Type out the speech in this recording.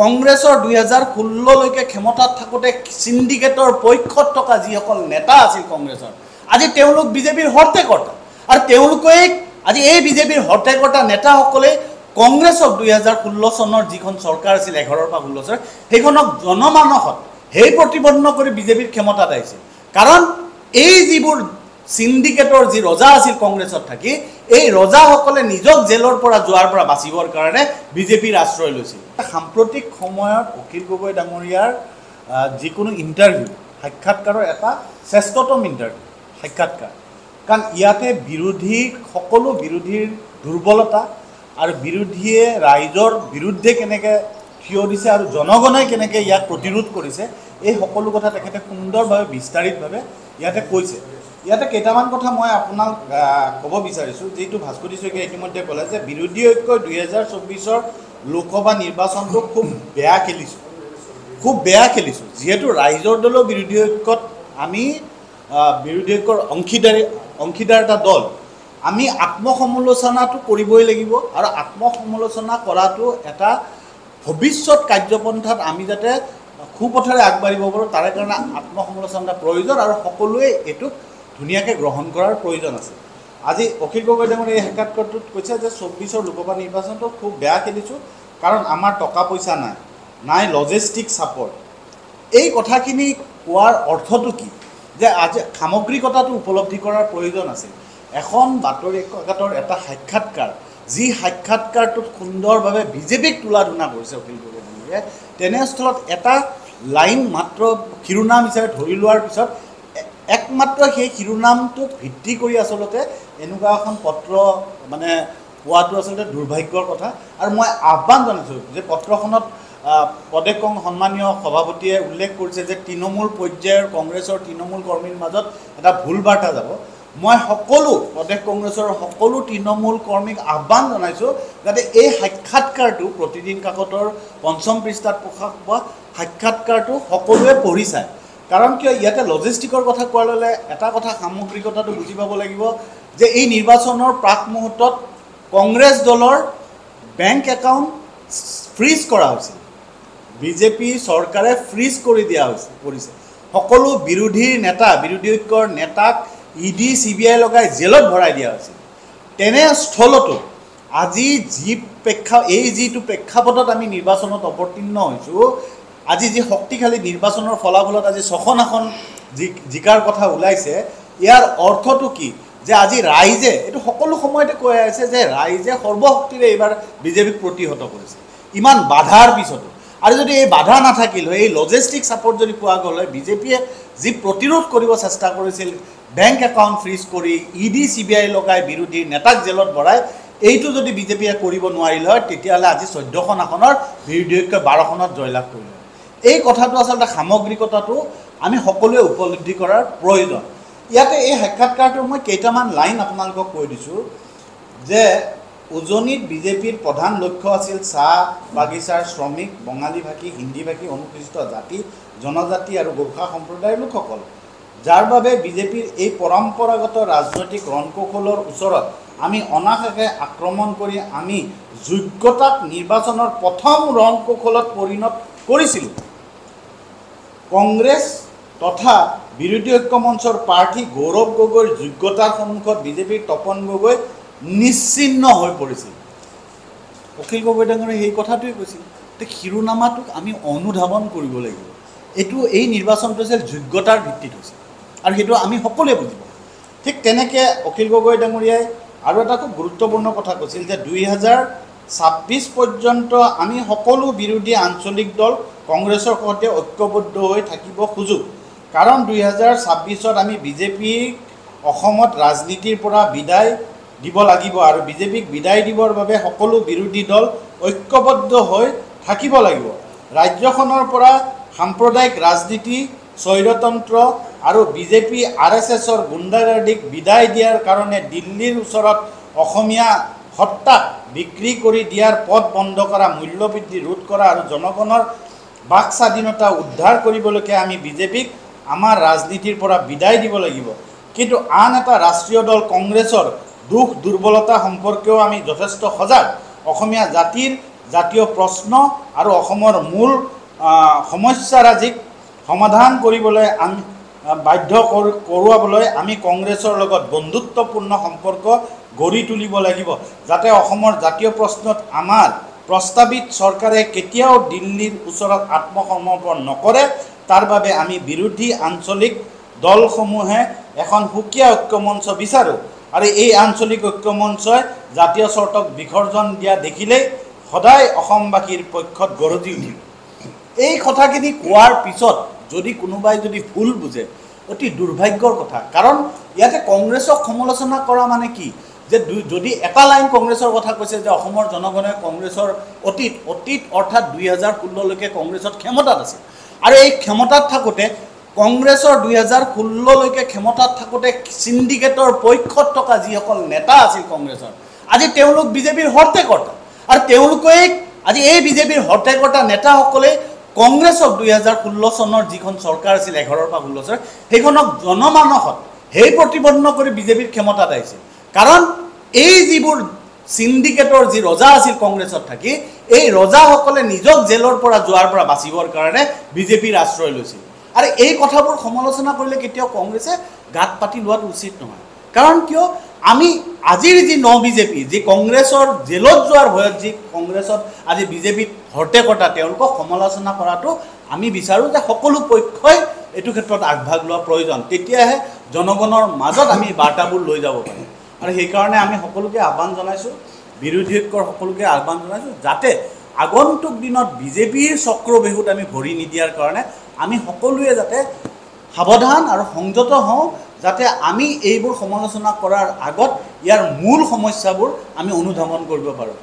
কংগ্ৰেছৰ দুহেজাৰ ষোল্ললৈকে ক্ষমতাত থাকোঁতে চিণ্ডিকেটৰ পক্ষত থকা যিসকল নেতা আছিল কংগ্ৰেছৰ আজি তেওঁলোক বিজেপিৰ হৰ্তেকৰ্তা। আৰু তেওঁলোকেই আজি এই বিজেপিৰ হৰ্তেকৰ্তা নেতাসকলে কংগ্ৰেছক দুহেজাৰ ষোল্ল চনৰ যিখন চৰকাৰ আছিল এঘাৰৰ পৰা ষোল্ল চনৰ সেইখনক জনমানসত সেই প্ৰতিপন্ন কৰি বিজেপিৰ ক্ষমতাত আহিছিল। কাৰণ এই যিবোৰ চিণ্ডিকেটৰ যি ৰজা আছিল কংগ্ৰেছত থাকি এই ৰজাসকলে নিজক জেলৰ পৰা যোৱাৰ পৰা বাচিবৰ কাৰণে বিজেপিৰ আশ্ৰয় লৈছিল। সাম্প্ৰতিক সময়ত অখিল গগৈ ডাঙৰীয়াৰ যিকোনো ইণ্টাৰভিউ সাক্ষাৎকাৰৰ এটা শ্ৰেষ্ঠতম ইণ্টাৰভিউ সাক্ষাৎকাৰ। কাৰণ ইয়াতে বিৰোধী সকলো বিৰোধীৰ দুৰ্বলতা আৰু বিৰোধীয়ে ৰাইজৰ বিৰুদ্ধে কেনেকৈ থিয় দিছে আৰু জনগণে কেনেকৈ ইয়াক প্ৰতিৰোধ কৰিছে এই সকলো কথা তেখেতে সুন্দৰভাৱে বিস্তাৰিতভাৱে ইয়াতে কৈছে। ইয়াতে কেইটামান কথা মই আপোনাক ক'ব বিচাৰিছোঁ। যিটো ভাস্কৰী শইকীয়াই ইতিমধ্যে ক'লে যে বিৰোধী ঐক্যই দুহেজাৰ চৌব্বিছৰ লোকসভা নিৰ্বাচনটো খুব বেয়া খেলিছোঁ। খুব বেয়া খেলিছোঁ। যিহেতু ৰাইজৰ দলৰ বিৰোধী ঐক্যত আমি বিৰোধী ঐক্যৰ অংশীদাৰী অংশীদাৰ এটা দল। আমি আত্মসমালোচনাটো কৰিবই লাগিব আৰু আত্মসমালোচনা কৰাটো এটা ভৱিষ্যত কাৰ্যপন্থাত আমি যাতে সুপথেৰে আগবাঢ়িব পাৰোঁ তাৰে কাৰণে আত্মসমালোচনাৰ প্ৰয়োজন আৰু সকলোৱে এইটোক ধুনীয়াকৈ গ্ৰহণ কৰাৰ প্ৰয়োজন আছে। আজি অখিল গগৈ ডাঙৰীয়া এই সাক্ষাৎকাৰটোত কৈছে যে চৌব্বিছৰ লোকসভা নিৰ্বাচনটো খুব বেয়া খেলিছোঁ কাৰণ আমাৰ টকা পইচা নাই নাই লজিষ্টিক ছাপৰ্ট এই কথাখিনি কোৱাৰ অৰ্থটো কি? যে আজি সামগ্ৰিকতাটো উপলব্ধি কৰাৰ প্ৰয়োজন আছিল এখন বাতৰি কাকতৰ এটা সাক্ষাৎকাৰ যি সাক্ষাৎকাৰটোত সুন্দৰভাৱে বিজেপিক তোলা ধুনা কৰিছে অখিল গগৈ ডাঙৰীয়াই তেনেস্থলত এটা লাইন মাত্ৰ শিৰোনাম হিচাপে ধৰি লোৱাৰ পিছত একমাত্ৰ সেই শিৰোনামটোক ভিত্তি কৰি আচলতে এনেকুৱা এখন পত্ৰ মানে পোৱাটো আচলতে দুৰ্ভাগ্যৰ কথা। আৰু মই আহ্বান জনাইছোঁ যে পত্ৰখনত প্ৰদেশ কং সন্মানীয় সভাপতিয়ে উল্লেখ কৰিছে যে তৃণমূল পৰ্যায়ৰ কংগ্ৰেছৰ তৃণমূল কৰ্মীৰ মাজত এটা ভুল বাৰ্তা যাব। মই সকলো প্ৰদেশ কংগ্ৰেছৰ সকলো তৃণমূল কৰ্মীক আহ্বান জনাইছোঁ যাতে এই সাক্ষাৎকাৰটো প্ৰতিদিন কাকতৰ পঞ্চম পৃষ্ঠাত প্ৰকাশ পোৱা সাক্ষাৎকাৰটো সকলোৱে পঢ়ি চায়। কাৰণ কিয় ইয়াতে লজিষ্টিকৰ কথা কোৱাৰ ল'লে এটা কথা সামগ্ৰিকতাটো বুজি পাব লাগিব যে এই নিৰ্বাচনৰ প্ৰাক মুহূৰ্তত কংগ্ৰেছ দলৰ বেংক একাউণ্ট ফ্ৰিজ কৰা হৈছিল। বিজেপি চৰকাৰে ফ্ৰিজ কৰি দিয়া হৈছে কৰিছে। সকলো বিৰোধীৰ নেতা বিৰোধী ঐক্যৰ নেতাক E D C B I লগাই জেলত ভৰাই দিয়া হৈছিল। তেনেস্থলতো আজি যি প্ৰেক্ষা এই যিটো প্ৰেক্ষাপটত আমি নিৰ্বাচনত অৱতীৰ্ণ হৈছোঁ আজি যি শক্তিশালী নিৰ্বাচনৰ ফলাফলত আজি ছখন আসন জি জিকাৰ কথা ওলাইছে ইয়াৰ অৰ্থটো কি? যে আজি ৰাইজে এইটো সকলো সময়তে কৈ আছে যে ৰাইজে সৰ্বশক্তিৰে এইবাৰ বিজেপিক প্ৰতিহত কৰিছে। ইমান বাধাৰ পিছতো। আৰু যদি এই বাধা নাথাকিল হয় এই লজিষ্টিক ছাপৰ্ট যদি পোৱা গ'ল হয় বিজেপিয়ে যি প্ৰতিৰোধ কৰিব চেষ্টা কৰিছিল বেংক একাউণ্ট ফ্ৰিজ কৰি E D C B I লগাই বিৰোধী নেতাক জেলত ভৰাই এইটো যদি বিজেপিয়ে কৰিব নোৱাৰিল হয় তেতিয়াহ'লে আজি চৈধ্যখন আসনৰ বিৰোধী ঐক্যই বাৰখনত জয়লাভ কৰিলে। এই কথাটো আচলতে সামগ্ৰিকতাটো আমি সকলোৱে উপলব্ধি কৰাৰ প্ৰয়োজন। ইয়াতে এই সাক্ষাৎকাৰটোৰ মই কেইটামান লাইন আপোনালোকক কৈ দিছোঁ যে উজনিত বিজেপিৰ প্ৰধান লক্ষ্য আছিল চাহ বাগিচাৰ শ্ৰমিক বঙালী ভাষী হিন্দী ভাষী অনুসূচিত জাতি জনজাতি আৰু গোৰ্খা সম্প্ৰদায়ৰ লোকসকল। যাৰ বাবে বিজেপিৰ এই পৰম্পৰাগত ৰাজনৈতিক ৰণকৌশলৰ ওচৰত আমি অনাশাকে আক্ৰমণ কৰি আমি যোগ্যতাক নিৰ্বাচনৰ প্ৰথম ৰণকৌশলত পৰিণত কৰিছিলোঁ। কংগ্ৰেছ তথা বিৰোধী ঐক্য মঞ্চৰ প্ৰাৰ্থী গৌৰৱ গগৈৰ যোগ্যতাৰ সন্মুখত বিজেপিৰ তপন গগৈ নিশ্চিন্ন হৈ পৰিছিল। অখিল গগৈ ডাঙৰে সেই কথাটোৱে কৈছিল যে শিৰোনামাটোক আমি অনুধাৱন কৰিব লাগিব। এইটো এই নিৰ্বাচনটো হৈছে যোগ্যতাৰ ভিত্তিত হৈছে আৰু সেইটো আমি সকলোৱে বুজিব ঠিক তেনেকৈ অখিল গগৈ ডাঙৰীয়াই আৰু এটা খুব গুৰুত্বপূৰ্ণ কথা কৈছিল যে দুই হাজাৰ ছাব্বিছ পৰ্যন্ত আমি সকলো বিৰোধী আঞ্চলিক দল কংগ্ৰেছৰ সৈতে ঐক্যবদ্ধ হৈ থাকিব খোজোঁ। কাৰণ দুই হাজাৰ ছাব্বিছত আমি বিজেপিক অসমত ৰাজনীতিৰ পৰা বিদায় দিব লাগিব আৰু বিজেপিক বিদায় দিবৰ বাবে সকলো বিৰোধী দল ঐক্যবদ্ধ হৈ থাকিব লাগিব। ৰাজ্যখনৰ পৰা সাম্প্ৰদায়িক ৰাজনীতি স্বৈৰতন্ত্ৰ আৰু বিজেপি আৰ এছ এছৰ গুণ্ডাগাৰ্দিক বিদায় দিয়াৰ কাৰণে দিল্লীৰ ওচৰত অসমীয়া সত্তাক বিক্ৰী কৰি দিয়াৰ পথ বন্ধ কৰা মূল্যবৃদ্ধি ৰোধ কৰা আৰু জনগণৰ বাক স্বাধীনতা উদ্ধাৰ কৰিবলৈকে আমি বিজেপিক আমাৰ ৰাজনীতিৰ পৰা বিদায় দিব লাগিব। কিন্তু আন এটা ৰাষ্ট্ৰীয় দল কংগ্ৰেছৰ দুখ দুৰ্বলতা সম্পৰ্কেও আমি যথেষ্ট সজাগ। অসমীয়া জাতিৰ জাতীয় প্ৰশ্ন আৰু অসমৰ মূল সমস্যাৰাজিক সমাধান কৰিবলৈ আমি বাধ্য কৰ- কৰোৱাবলৈ আমি কংগ্ৰেছৰ লগত বন্ধুত্বপূৰ্ণ সম্পৰ্ক গঢ়ি তুলিব লাগিব। যাতে অসমৰ জাতীয় প্ৰশ্নত আমাৰ প্ৰস্তাৱিত চৰকাৰে কেতিয়াও দিল্লীৰ ওচৰত আত্মসমৰ্পণ নকৰে তাৰ বাবে আমি বিৰোধী আঞ্চলিক দলসমূহে এখন সুকীয়া ঐক্যমঞ্চ বিচাৰোঁ। আৰু এই আঞ্চলিক ঐক্যমঞ্চই জাতীয় চৰ্তক বিসৰ্জন দিয়া দেখিলেই সদায় অসমবাসীৰ পক্ষত গৰজি উঠিব। এই কথাখিনি কোৱাৰ পিছত যদি কোনোবাই যদি ভুল বুজে অতি দুৰ্ভাগ্যৰ কথা। কাৰণ ইয়াতে কংগ্ৰেছক সমালোচনা কৰা মানে কি? যে যদি এটা লাইন কংগ্ৰেছৰ কথা কৈছে যে অসমৰ জনগণে কংগ্ৰেছৰ অতীত অতীত অৰ্থাৎ দুই হাজাৰ ষোল্ললৈকে কংগ্ৰেছত ক্ষমতাত আছিল। আৰু এই ক্ষমতাত থাকোঁতে কংগ্ৰেছৰ দুই হাজাৰ ষোল্ললৈকে ক্ষমতাত থাকোঁতে চিণ্ডিকেটৰ পক্ষত থকা যিসকল নেতা আছিল কংগ্ৰেছৰ আজি তেওঁলোক বিজেপিৰ হৰ্তেকৰ্তা। আৰু তেওঁলোকেই আজি এই বিজেপিৰ হৰ্তেকৰ্তা নেতাসকলে কংগ্ৰেছক দুই হাজাৰ ষোল্ল চনৰ যিখন চৰকাৰ আছিল এঘাৰৰ পৰা ষোল্ল চনৰ সেইখনক জনমানসত সেই প্ৰতিপন্ন কৰি বিজেপিৰ ক্ষমতাত আহিছিল কাৰণ এই যিবোৰ চিণ্ডিকেটৰ যি ৰজা আছিল কংগ্ৰেছত থাকি এই ৰজাসকলে নিজক জেলৰ পৰা যোৱাৰ পৰা বাচিবৰ কাৰণে বিজেপিৰ আশ্ৰয় লৈছিল। আৰু এই কথাবোৰ সমালোচনা কৰিলে কেতিয়াও কংগ্ৰেছে গাত পাতি লোৱাটো উচিত নহয়। কাৰণ কিয়? আমি আজিৰ যি ন বিজেপি যি কংগ্ৰেছৰ জেলত যোৱাৰ ভয়ত যি কংগ্ৰেছত আজি বিজেপিত হৰ্তেকৰ্তা তেওঁলোকক সমালোচনা কৰাটো আমি বিচাৰোঁ যে সকলো পক্ষই এইটো ক্ষেত্ৰত আগভাগ লোৱা প্ৰয়োজন। তেতিয়াহে জনগণৰ মাজত আমি বাৰ্তাবোৰ লৈ যাব পাৰিম। আৰু সেইকাৰণে আমি সকলোকে আহ্বান জনাইছোঁ বিৰোধী ঐক্যৰ সকলোকে আহ্বান জনাইছোঁ যাতে আগন্তুক দিনত বিজেপিৰ চক্ৰবেহুত আমি ভৰি নিদিয়াৰ কাৰণে আমি সকলোৱে যাতে সাৱধান আৰু সংযত হওঁ যাতে আমি এইবোৰ সমালোচনা কৰাৰ আগত ইয়াৰ মূল সমস্যাবোৰ আমি অনুধাৱন কৰিব পাৰোঁ।